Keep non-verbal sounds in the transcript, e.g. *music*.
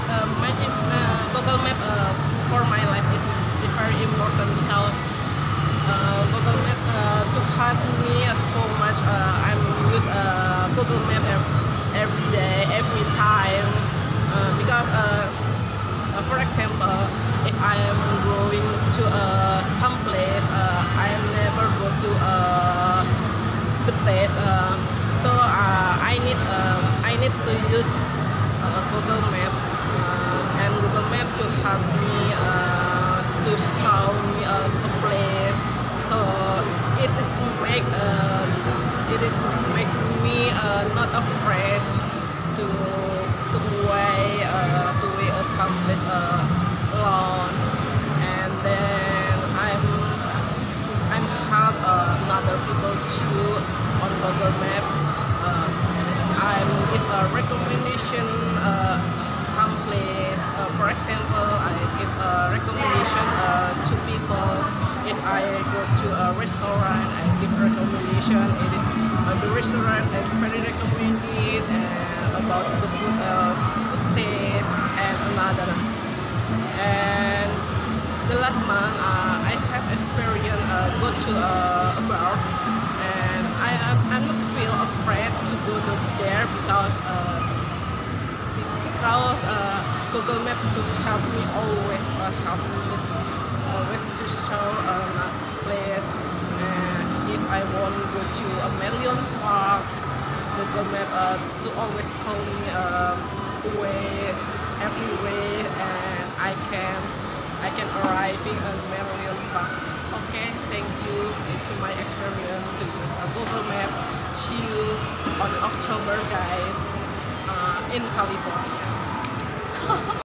is um, uh, Google Map uh, for my life is very important because uh, Google Map uh, to help me so much. Uh, I'm use Google Map every day, every time because for example, if I am going to some place, I never go to the place. so I need um, I need to use Google Map it is make me uh, not afraid to to way uh, to way uh, someplace uh, alone and then I'm I'm have uh, another people too on Google Map. Uh, I'm give a recommendation uh, someplace uh, for example I give a recommendation uh, to people. If I go to a restaurant I give recommendation it is the restaurant is very recommended and about the food uh, food taste and another and the last month uh, I have experience uh, go to a, a bar and I am I'm not feel afraid to go to there because uh, because uh, Google Maps to help me always uh, help me always to show to a million park. Google Map uh, to always tell me uh, the way every way and I can I can arrive in a million park. Okay thank you. It's my experience to use a Google Map see you on October guys uh, in California *laughs*